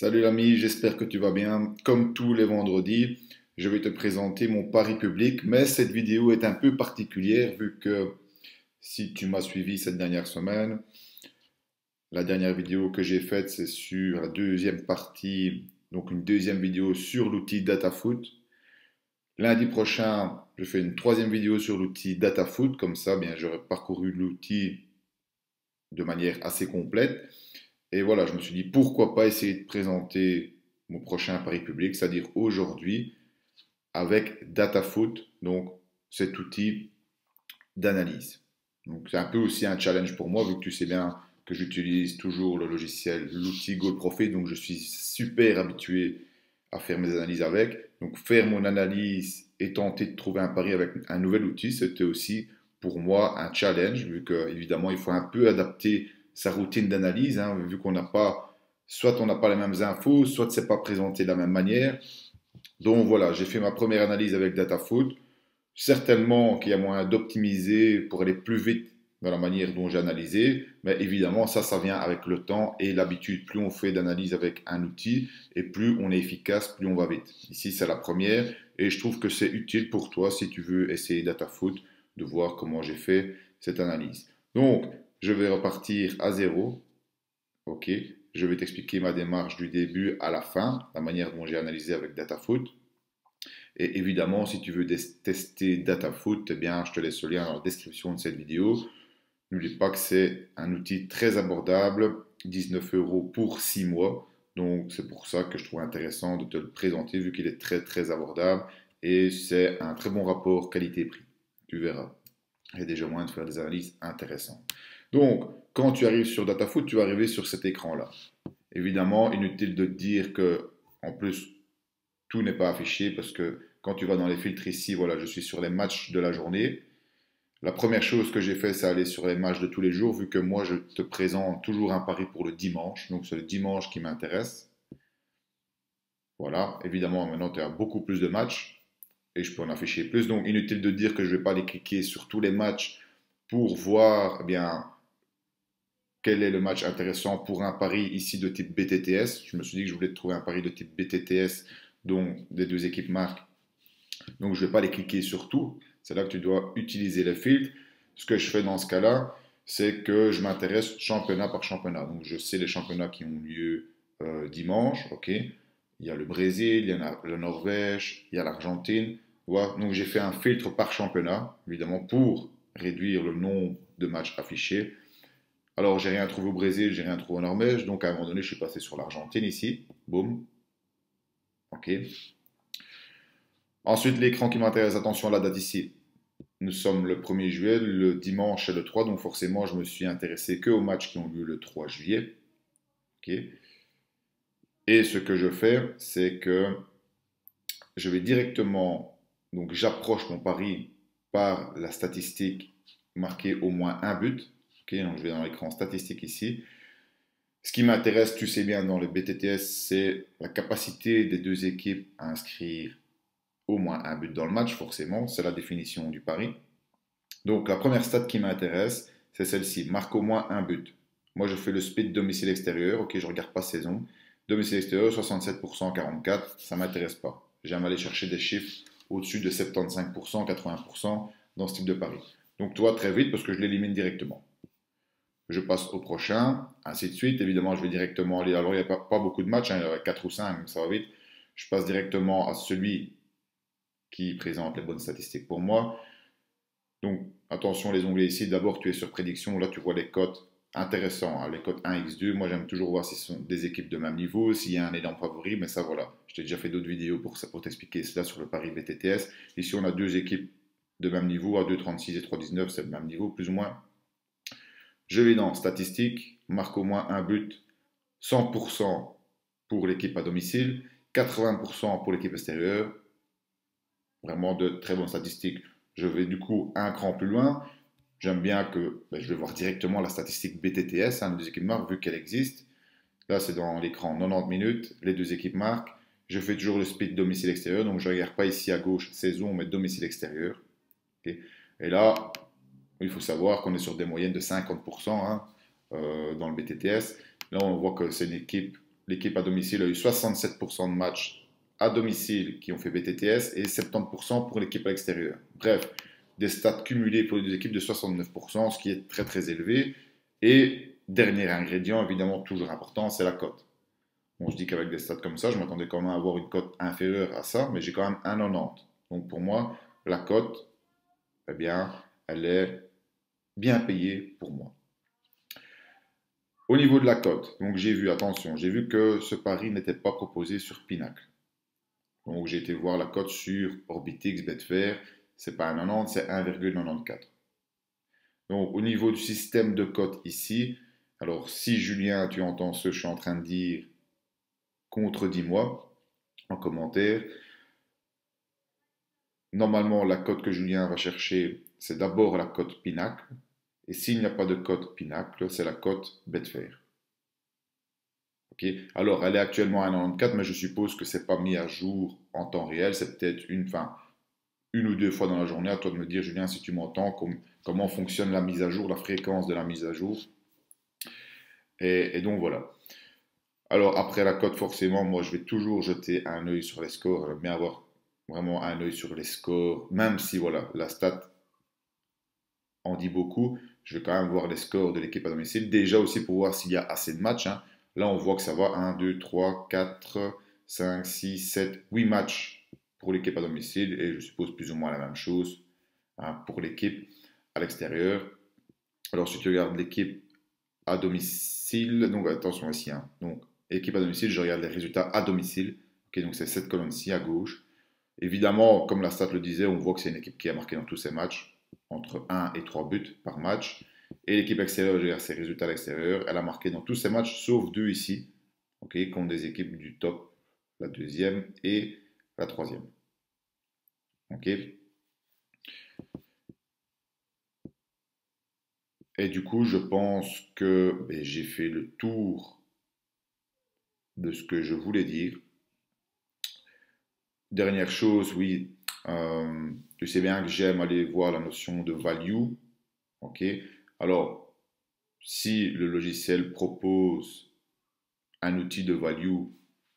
Salut l'ami, j'espère que tu vas bien. Comme tous les vendredis, je vais te présenter mon pari public, mais cette vidéo est un peu particulière vu que si tu m'as suivi cette dernière semaine, la dernière vidéo que j'ai faite, c'est sur la deuxième partie, donc une deuxième vidéo sur l'outil DataFoot. Lundi prochain, je fais une troisième vidéo sur l'outil DataFoot, comme ça, bien, j'aurai parcouru l'outil de manière assez complète. Et voilà, je me suis dit pourquoi pas essayer de présenter mon prochain pari public, c'est-à-dire aujourd'hui avec DataFoot, donc cet outil d'analyse. Donc c'est un peu aussi un challenge pour moi vu que tu sais bien que j'utilise toujours le logiciel, l'outil GoProfit, donc je suis super habitué à faire mes analyses avec. Donc faire mon analyse et tenter de trouver un pari avec un nouvel outil, c'était aussi pour moi un challenge vu que évidemment il faut un peu adapter sa routine d'analyse, hein, vu qu'on n'a pas, soit on n'a pas les mêmes infos, soit c'est pas présenté de la même manière. Donc voilà, j'ai fait ma première analyse avec DataFoot. Certainement qu'il y a moyen d'optimiser pour aller plus vite dans la manière dont j'ai analysé, mais évidemment ça, ça vient avec le temps et l'habitude. Plus on fait d'analyse avec un outil et plus on est efficace, plus on va vite. Ici c'est la première et je trouve que c'est utile pour toi si tu veux essayer DataFoot de voir comment j'ai fait cette analyse. Donc je vais repartir à zéro. OK. Je vais t'expliquer ma démarche du début à la fin, la manière dont j'ai analysé avec DataFoot. Et évidemment, si tu veux tester DataFoot, eh bien, je te laisse le lien dans la description de cette vidéo. N'oublie pas que c'est un outil très abordable, 19 euros pour 6 mois. Donc, c'est pour ça que je trouve intéressant de te le présenter, vu qu'il est très, très abordable. Et c'est un très bon rapport qualité-prix. Tu verras. Il y a déjà moyen de faire des analyses intéressantes. Donc, quand tu arrives sur DataFoot, tu vas arriver sur cet écran-là. Évidemment, inutile de dire que, en plus, tout n'est pas affiché parce que quand tu vas dans les filtres ici, voilà, je suis sur les matchs de la journée. La première chose que j'ai fait, c'est aller sur les matchs de tous les jours, vu que moi, je te présente toujours un pari pour le dimanche. Donc, c'est le dimanche qui m'intéresse. Voilà, évidemment, maintenant, tu as beaucoup plus de matchs et je peux en afficher plus. Donc, inutile de dire que je ne vais pas aller cliquer sur tous les matchs pour voir eh bien quel est le match intéressant pour un pari ici de type BTTS. Je me suis dit que je voulais trouver un pari de type BTTS dont les deux équipes marquent. Donc je ne vais pas les cliquer sur tout. C'est là que tu dois utiliser les filtres. Ce que je fais dans ce cas-là, c'est que je m'intéresse championnat par championnat. Donc je sais les championnats qui ont lieu euh, dimanche. ok? Il y a le Brésil, il y a la Norvège, il y a l'Argentine. Donc j'ai fait un filtre par championnat, évidemment, pour réduire le nombre de matchs affichés. Alors, j'ai rien trouvé au Brésil, j'ai rien trouvé en Norvège. Donc, à un moment donné, je suis passé sur l'Argentine ici. Boum. OK. Ensuite, l'écran qui m'intéresse, attention à la date ici. Nous sommes le 1er juillet, le dimanche est le 3, donc forcément, je me suis intéressé que aux matchs qui ont lieu le 3 juillet. OK. Et ce que je fais, c'est que je vais directement, donc j'approche mon pari par la statistique marquée au moins un but donc je vais dans l'écran statistique ici. Ce qui m'intéresse, tu sais bien, dans le BTTS, c'est la capacité des deux équipes à inscrire au moins un but dans le match, forcément. C'est la définition du pari. Donc la première stat qui m'intéresse, c'est celle-ci. Marque au moins un but. Moi, je fais le split domicile extérieur. Ok, je ne regarde pas saison. Domicile extérieur, 67%, 44%. Ça ne m'intéresse pas. J'aime aller chercher des chiffres au-dessus de 75%, 80% dans ce type de pari. Donc toi, très vite, parce que je l'élimine directement je passe au prochain, ainsi de suite. Évidemment, je vais directement aller. Alors, il n'y a pas, beaucoup de matchs, hein, il y en a 4 ou 5, ça va vite. Je passe directement à celui qui présente les bonnes statistiques pour moi. Donc, attention, les onglets ici. D'abord, tu es sur prédiction. Là, tu vois les cotes intéressants. Hein, les cotes 1x2. Moi, j'aime toujours voir si ce sont des équipes de même niveau, s'il y a un énorme favori. Mais ça, voilà. Je t'ai déjà fait d'autres vidéos pour, pour t'expliquer cela sur le Paris VTTS. Ici, on a deux équipes de même niveau, à 2,36 et 3,19, c'est le même niveau, plus ou moins. Je vais dans statistiques, marque au moins un but, 100% pour l'équipe à domicile, 80% pour l'équipe extérieure. Vraiment de très bonnes statistiques. Je vais du coup un cran plus loin. J'aime bien que ben, je vais voir directement la statistique BTTS, hein, les deux équipes marquent, vu qu'elle existe. Là, c'est dans l'écran 90 minutes, les deux équipes marquent. Je fais toujours le split domicile-extérieur, donc je ne regarde pas ici à gauche saison, mais domicile-extérieur. Et là, il faut savoir qu'on est sur des moyennes de 50% hein, euh, dans le BTTS. Là, on voit que c'est une équipe l'équipe à domicile a eu 67% de matchs à domicile qui ont fait BTTS et 70% pour l'équipe à l'extérieur. Bref, des stats cumulés pour les deux équipes de 69%, ce qui est très très élevé. Et dernier ingrédient, évidemment toujours important, c'est la cote. Bon, je dis qu'avec des stats comme ça, je m'attendais quand même à avoir une cote inférieure à ça, mais j'ai quand même 1,90. Donc pour moi, la cote, eh bien, elle est bien payée pour moi. Au niveau de la cote, donc j'ai vu, attention, j'ai vu que ce pari n'était pas proposé sur Pinacle. Donc j'ai été voir la cote sur Orbitix, Betfair, c'est pas un 90, c'est 1,94. Donc au niveau du système de cote ici, alors si Julien, tu entends ce que je suis en train de dire, contredis-moi en commentaire. Normalement, la cote que Julien va chercher, c'est d'abord la cote Pinacle. Et s'il n'y a pas de cote Pinacle, c'est la cote Betfair. Alors, elle est actuellement à 1,94, mais je suppose que ce n'est pas mis à jour en temps réel. C'est peut-être une, une ou deux fois dans la journée. À toi de me dire, Julien, si tu m'entends, comment fonctionne la mise à jour, la fréquence de la mise à jour. Et, donc, voilà. Alors, après la cote, forcément, moi, je vais toujours jeter un œil sur les scores. mais avoir vraiment un œil sur les scores, même si, voilà, la stat en dit beaucoup. Je vais quand même voir les scores de l'équipe à domicile. Déjà aussi pour voir s'il y a assez de matchs. Hein. Là, on voit que ça va 1, 2, 3, 4, 5, 6, 7, 8 matchs pour l'équipe à domicile et je suppose plus ou moins la même chose hein, pour l'équipe à l'extérieur. Alors, si tu regardes l'équipe à domicile, donc attention ici, hein, donc équipe à domicile, je regarde les résultats à domicile. Donc c'est cette colonne-ci à gauche. Évidemment, comme la stat le disait, on voit que c'est une équipe qui a marqué dans tous ses matchs, entre 1 et 3 buts par match. Et l'équipe extérieure gère ses résultats à l'extérieur. Elle a marqué dans tous ses matchs, sauf deux ici, ok, contre des équipes du top, la deuxième et la troisième. Ok. Et du coup, je pense que ben, j'ai fait le tour de ce que je voulais dire. Dernière chose, oui, euh, tu sais bien que j'aime aller voir la notion de value. Ok? Alors, si le logiciel propose un outil de value,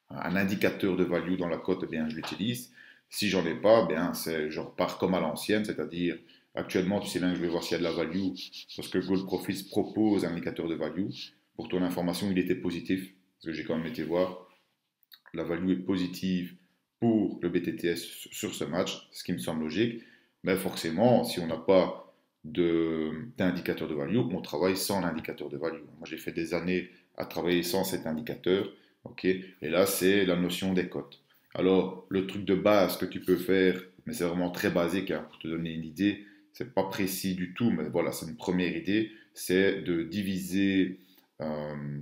un indicateur de value dans la cote, eh bien, je l'utilise. Si j'en ai pas, eh bien, je repars comme à l'ancienne, c'est-à-dire, actuellement, tu sais bien que je vais voir s'il y a de la value, parce que Gold Profits propose un indicateur de value. Pour ton information, il était positif, parce que j'ai quand même été voir. La value est positive pour le BTTS sur ce match, ce qui me semble logique. Mais forcément, si on n'a pas d'indicateur de, value, on travaille sans l'indicateur de value. Moi, j'ai fait des années à travailler sans cet indicateur. ok? Et là, c'est la notion des cotes. Alors, le truc de base que tu peux faire, mais c'est vraiment très basique hein, pour te donner une idée, c'est pas précis du tout, mais voilà, c'est une première idée, c'est de diviser, euh,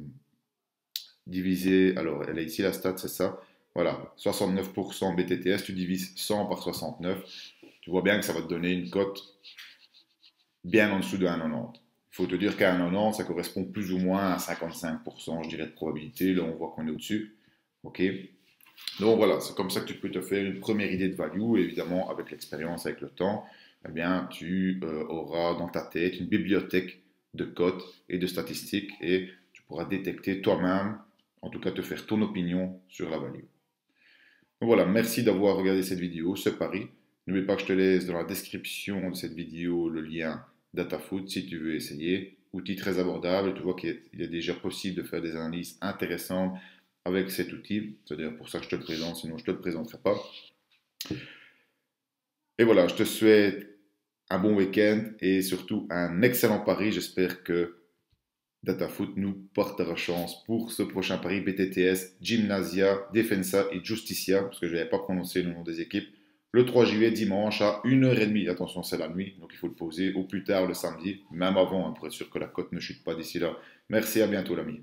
diviser, alors elle est ici la stat, c'est ça, voilà, 69% BTTS, tu divises 100 par 69, tu vois bien que ça va te donner une cote bien en dessous de 1,90. Il faut te dire qu'à 1,90, ça correspond plus ou moins à 55%, je dirais, de probabilité. Là, on voit qu'on est au-dessus. OK Donc voilà, c'est comme ça que tu peux te faire une première idée de value. évidemment, avec l'expérience, avec le temps, eh bien, tu euh, auras dans ta tête une bibliothèque de codes et de statistiques et tu pourras détecter toi-même, en tout cas te faire ton opinion sur la value. Voilà, merci d'avoir regardé cette vidéo, ce pari. N'oublie pas que je te laisse dans la description de cette vidéo le lien DataFoot si tu veux essayer. Outil très abordable, tu vois qu'il est déjà possible de faire des analyses intéressantes avec cet outil. C'est d'ailleurs pour ça que je te le présente, sinon je ne te le présenterai pas. Et voilà, je te souhaite un bon week-end et surtout un excellent pari. J'espère que DataFoot nous portera chance pour ce prochain pari BTTS, Gymnasia, Defensa et Justicia, parce que je n'avais pas prononcé le nom des équipes le 3 juillet, dimanche, à 1h30. Attention, c'est la nuit, donc il faut le poser au plus tard le samedi, même avant, hein, pour être sûr que la cote ne chute pas d'ici là. Merci, à bientôt l'ami.